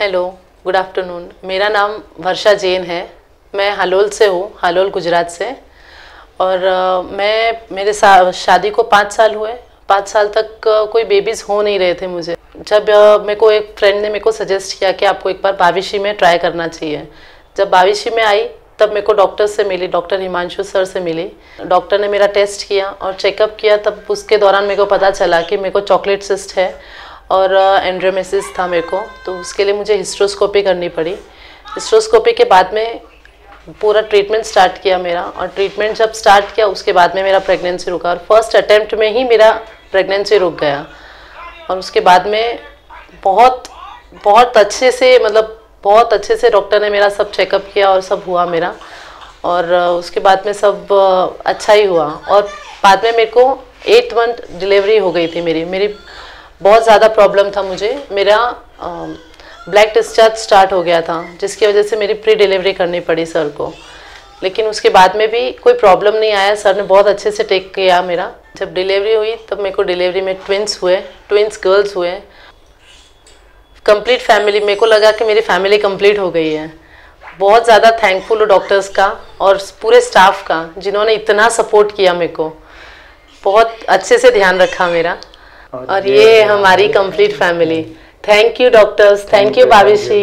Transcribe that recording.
Hello good afternoon मेरा नाम वर्षा जैन है। मैं हलोल से हूँ हलोल गुजरात से। और अ, मैं मेरे शादी को पाँच साल हुए। पाँच साल तक कोई बेबीज़ हो नहीं रहे थे मुझे। जब मेरे को एक फ्रेंड ने मेरे को सजेस्ट किया कि आपको एक बार बाविशी में ट्राई करना चाहिए। जब बाविशी में आई तब मेरे को डॉक्टर से मिली डॉक्टर हिमांशु सर से मिली। डॉक्टर ने मेरा टेस्ट किया और चेकअप किया। तब उसके दौरान मेरे को पता चला कि मेरे को चॉकलेट सिस्ट है। और एंड्रोमेसिस था मेरे को तो उसके लिए मुझे हिस्ट्रोस्कोपी करनी पड़ी। हिस्ट्रोस्कोपी के बाद में पूरा ट्रीटमेंट स्टार्ट किया मेरा और ट्रीटमेंट जब स्टार्ट किया, उसके बाद में मेरा प्रेगनेंसी रुका और फ़र्स्ट अटेम्प्ट में ही मेरा प्रेगनेंसी रुक गया। और उसके बाद में बहुत बहुत अच्छे से मतलब बहुत अच्छे से डॉक्टर ने मेरा सब चेकअप किया और सब हुआ मेरा। और उसके बाद में सब अच्छा ही हुआ। और बाद में मेरे को एट मंथ डिलीवरी हो गई थी मेरी। मेरी बहुत ज़्यादा प्रॉब्लम था मुझे। मेरा ब्लैक डिस्चार्ज स्टार्ट हो गया था, जिसकी वजह से मेरी प्री डिलीवरी करनी पड़ी सर को। लेकिन उसके बाद में भी कोई प्रॉब्लम नहीं आया। सर ने बहुत अच्छे से टेक किया मेरा। जब डिलीवरी हुई, तब मेरे को डिलीवरी में ट्विंस हुए ट्विंस गर्ल्स हुए। कंप्लीट फैमिली मेरे को लगा कि मेरी फैमिली कंप्लीट हो गई है। बहुत ज़्यादा थैंकफुल हूँ डॉक्टर्स का और पूरे स्टाफ का, जिन्होंने इतना सपोर्ट किया मेरे को। बहुत अच्छे से ध्यान रखा मेरा। और ये हमारी complete family thank you doctors thank you Bhavishi